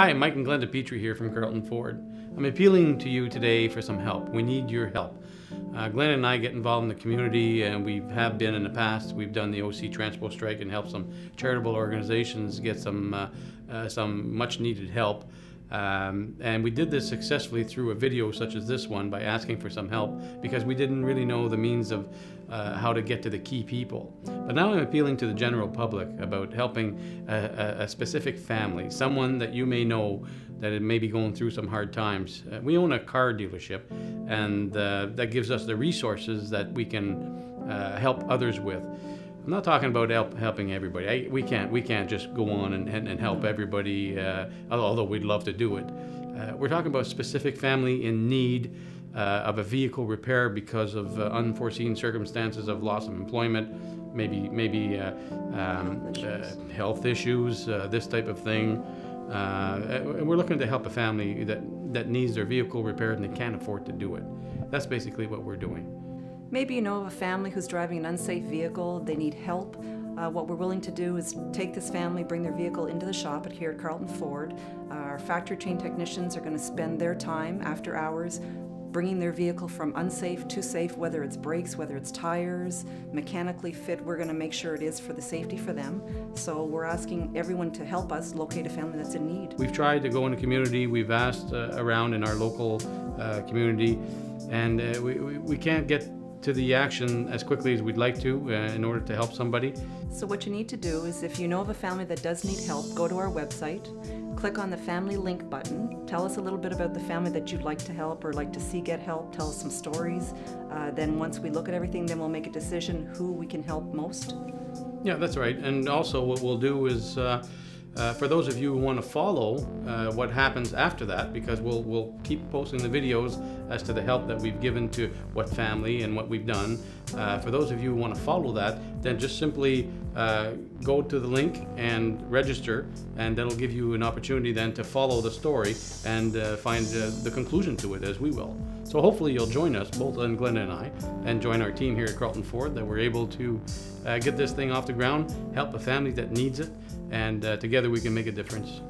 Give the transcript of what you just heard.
Hi, Mike and Glenda Petrie here from Carleton Ford. I'm appealing to you today for some help. We need your help. Uh, Glenn and I get involved in the community, and we have been in the past. We've done the OC Transpo strike and helped some charitable organizations get some uh, uh, some much needed help. Um, and we did this successfully through a video such as this one by asking for some help because we didn't really know the means of uh, how to get to the key people. But now I'm appealing to the general public about helping a, a, a specific family, someone that you may know that it may be going through some hard times. Uh, we own a car dealership, and uh, that gives us the resources that we can uh, help others with. I'm not talking about help, helping everybody. I, we can't we can't just go on and, and, and help everybody, uh, although we'd love to do it. Uh, we're talking about a specific family in need uh, of a vehicle repair because of uh, unforeseen circumstances of loss of employment, maybe maybe uh, um, uh, health issues, this type of thing. we're looking to help a family that, that needs their vehicle repaired and they can't afford to do it. That's basically what we're doing. Maybe you know of a family who's driving an unsafe vehicle, they need help. Uh, what we're willing to do is take this family, bring their vehicle into the shop at here at Carleton Ford. Our factory trained technicians are going to spend their time after hours bringing their vehicle from unsafe to safe, whether it's brakes, whether it's tires, mechanically fit, we're going to make sure it is for the safety for them. So we're asking everyone to help us locate a family that's in need. We've tried to go in the community, we've asked uh, around in our local uh, community, and uh, we, we, we can't get to the action as quickly as we'd like to uh, in order to help somebody. So what you need to do is if you know of a family that does need help, go to our website, click on the family link button, tell us a little bit about the family that you'd like to help or like to see get help, tell us some stories. Uh, then once we look at everything, then we'll make a decision who we can help most. Yeah, that's right. And also what we'll do is uh, uh, for those of you who want to follow uh, what happens after that, because we'll, we'll keep posting the videos as to the help that we've given to what family and what we've done. Uh, for those of you who want to follow that, then just simply uh, go to the link and register, and that'll give you an opportunity then to follow the story and uh, find uh, the conclusion to it as we will. So hopefully you'll join us, both Glenn and I, and join our team here at Carleton Ford that we're able to get this thing off the ground, help a family that needs it, and uh, together we can make a difference.